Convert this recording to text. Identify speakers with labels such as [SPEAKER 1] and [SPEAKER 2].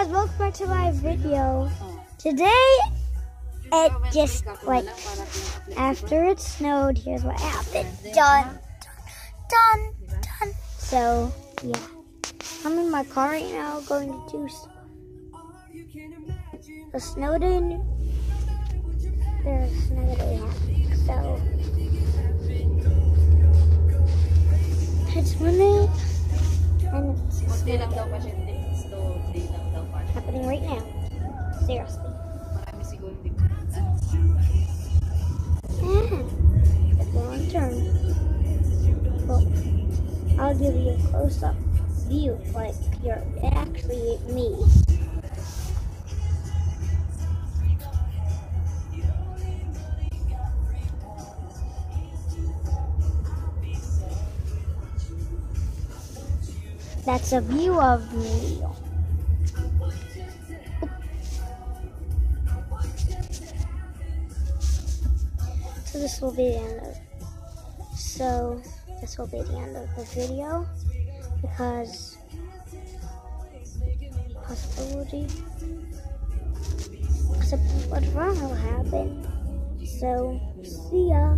[SPEAKER 1] guys, welcome back to my video. Today, it just like after it snowed, here's what happened. Done, done, done. So yeah, I'm in my car right now, going to do stuff. The snow. There's snow day so it's Monday, and it's Seriously. Long term. Well, I'll give you a close up view, like you're actually me. That's a view of me. So this will be the end of so this will be the end of the video because possibility something what's wrong will happen. So see ya.